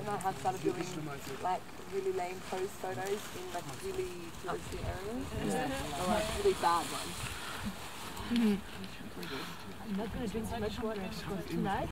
and I have started doing like really lame pose photos in like really touristy areas. Or like really bad ones. I'm not gonna drink so much water tonight.